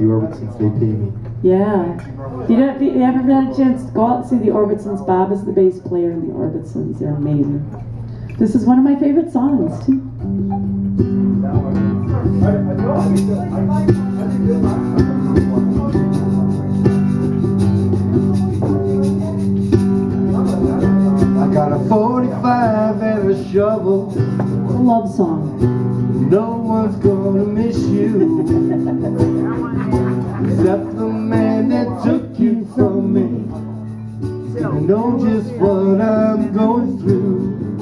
the Orbitsons. They pay me. Yeah. You, if you ever had a chance to go out and see the Orbitsons, Bob is the bass player in the Orbitsons. They're amazing. This is one of my favorite songs, too. I got a 45 and a shovel. A love song. No one's gonna miss you. Except the man that took you from me. You know just what I'm going through.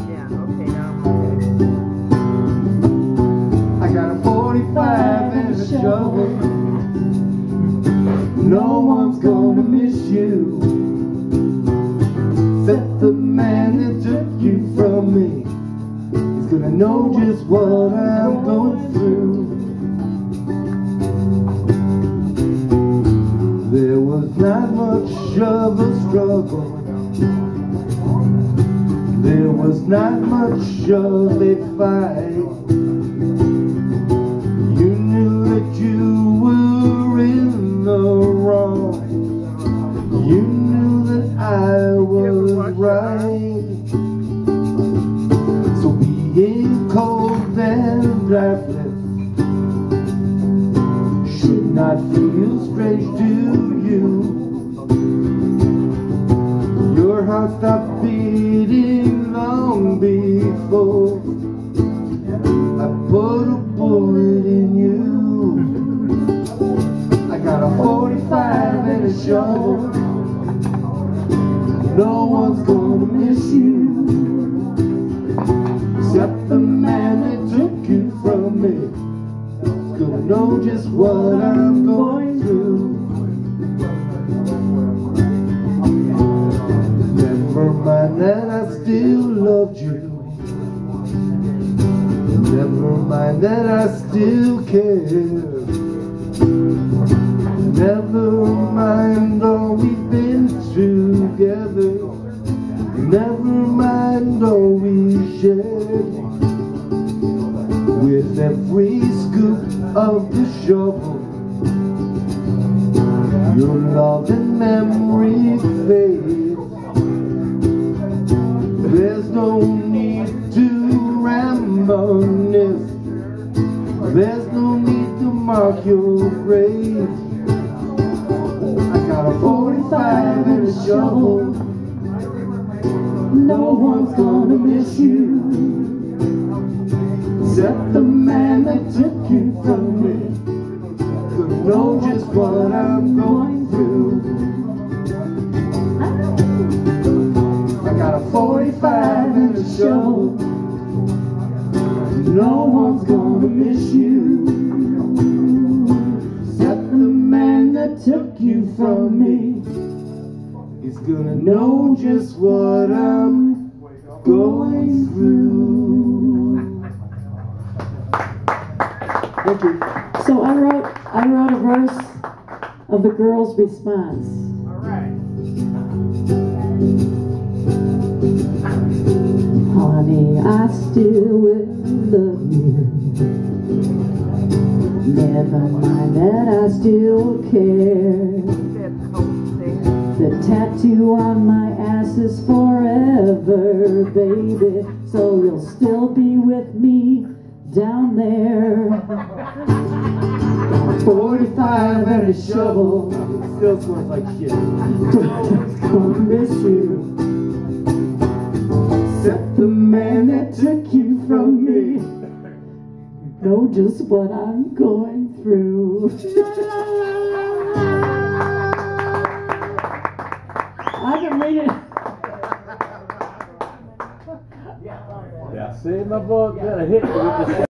I got a 45 and a shovel. No one's gonna miss you gonna know just what I'm going through. There was not much of a struggle. There was not much of a fight and should not feel strange to you. Your heart stopped beating long before I put a bullet in you. I got a 45 and a shovel. No one's gonna miss you. Except the man that took you me gonna know just what I'm going through. Never mind that I still loved you. Never mind that I still care. Never mind all we've been together. Never mind all we shared With every scoop of the shovel Your love and memory fade. There's no need to reminisce. There's no need to mark your grave. I got a 45 and a shovel no one's gonna miss you Except the man that took you from me Gonna know just what I'm going through. I got a 45 and a shovel No one's gonna miss you. Except the man that took you from me. He's gonna know just what I'm going through. Thank you. So I wrote, I wrote a verse of the girl's response. All right. Honey, I still will love you. Never mind that I still care. The tattoo on my ass is forever, baby. So you'll still be with me down there. 45 and a shovel. Still smells like shit. Gonna miss you. Except the man that Took you from me. Know just what I'm going through. see my book, gonna hit you with the